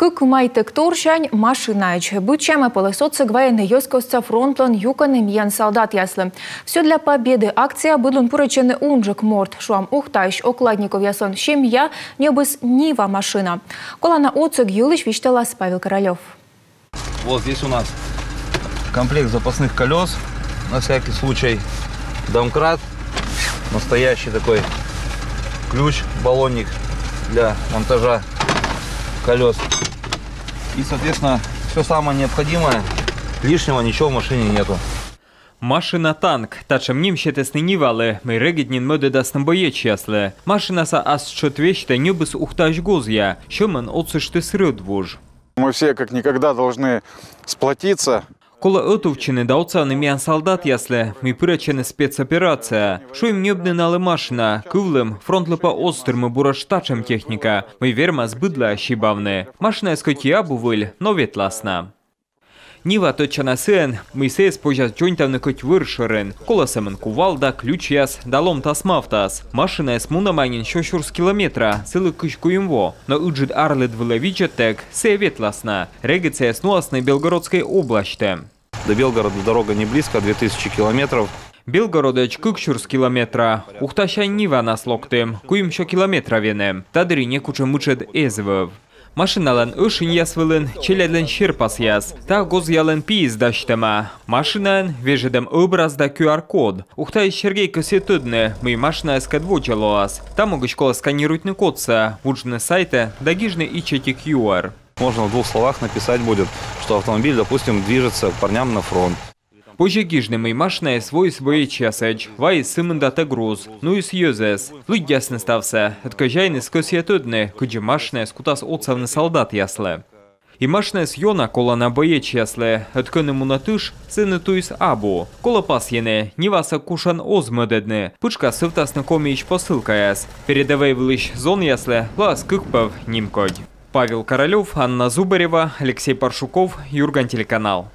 Кык майтык торшань машинач. Бычаме полосоцик военный ёскостя фронтлан юкан имьян солдат яслы. Все для победы. Акция быдлун пурачены унжик морт. Шуам ухтайш окладников ясон семья небыс Нива машина. Колана оцик юлыш вишталас Павел Королев. Вот здесь у нас комплект запасных колес. На всякий случай домкрат. Настоящий такой ключ, баллонник для монтажа колес. И, соответственно, все самое необходимое. Лишнего ничего в машине нету. Машина танк, та чим нім ще теснинівали, ми регіднін моди дасним боєч ясле. Машина са ас чотвещте нюбис ухтаж гузя, що мен оцишти срюдвуж. Мы все как никогда должны сплотиться, Коли отовчини да оцани м'ян солдат ясле, ми причини спецоперація. Що їм нюбнинали машина, кивлем, фронтлипа острими бураштачем техніка, ми вірма збидла щібавне. Машина скотія бувиль, новітласна. Ніва точана сен, Мойсей спожаз джонтавне коть виршерен, колесемен кувалда, ключ яс, далом тас мавтас. Машина ес мунаманін що шурс кілометра, сили кишкуємво, но уджит арлет вилевічетек, се вітласна. Региця ес нуасне Белгородської області. До Белгорода дорога не близко, 2000 километров. Білгородеч кукшурс кілометра, ухтаща Ніва нас локтем, куїм що кілометра венем, тадері некуче мучед езвев. Машиналан ышын ясвылын, челядлен шерпас яс, та гоз ялен пиз даштема. Машинан вежедем образда QR-код. Ухтай Сергей косетудне, мы машина эскадвочалоас. Там сканировать на кодца, вуджны сайта, дагижны и чеки QR. Можно в двух словах написать будет, что автомобиль, допустим, движется парням на фронт. Позже гижны мы машина свой свой часач, вай сымында та груз, ну и сьюзес. Луд ясно стався, откажайны скосетудне, куджи машина скутас отцавны солдат ясле. І машина з йона кола на боєч ясле, откънему на тиш, сини туйс абу. Кола пас єне, ніваса кушан озмедедне, пучка сивтасна коміч посилка яс. Передавай влиш зон ясле, лас кикпав німкодь. Павел Королев, Анна Зубарева, Алексей Паршуков, Юрган телеканал.